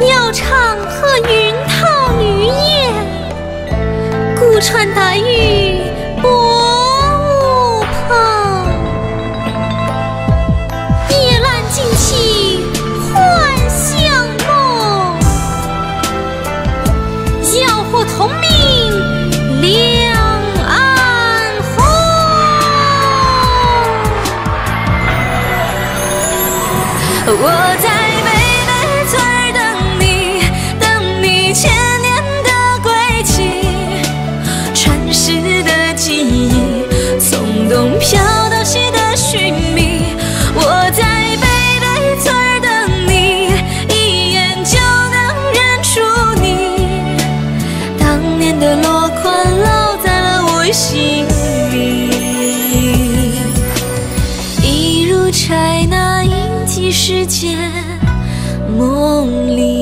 鸟唱和云，涛鱼雁，孤川黛玉，薄雾蓬。夜阑静气，幻相梦。要护同命，两岸红。我在。世界梦里